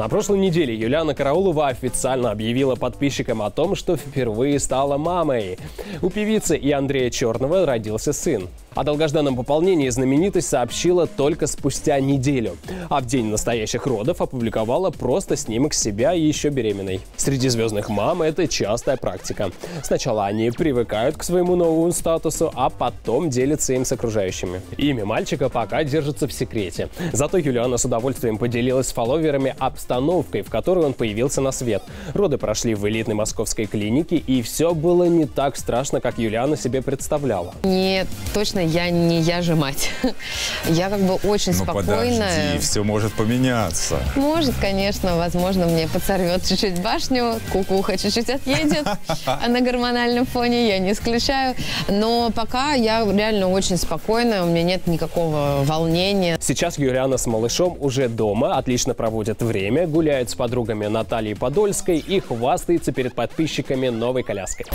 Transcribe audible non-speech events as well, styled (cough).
На прошлой неделе Юлиана Караулова официально объявила подписчикам о том, что впервые стала мамой. У певицы и Андрея Черного родился сын. О долгожданном пополнении знаменитость сообщила только спустя неделю, а в день настоящих родов опубликовала просто снимок себя и еще беременной. Среди звездных мам это частая практика. Сначала они привыкают к своему новому статусу, а потом делятся им с окружающими. Имя мальчика пока держится в секрете. Зато Юлиана с удовольствием поделилась с фолловерами обстановкой, в которой он появился на свет. Роды прошли в элитной московской клинике, и все было не так страшно, как Юлиана себе представляла. Нет, точно я не я же мать. (laughs) Я как бы очень Ну спокойная. подожди, все может поменяться. Может, конечно, возможно, мне подсорвет чуть-чуть башню, кукуха чуть-чуть отъедет, (laughs) а на гормональном фоне я не исключаю. Но пока я реально очень спокойная, у меня нет никакого волнения. Сейчас Юлиана с малышом уже дома, отлично проводит время, гуляет с подругами Натальей Подольской и хвастается перед подписчиками новой коляской.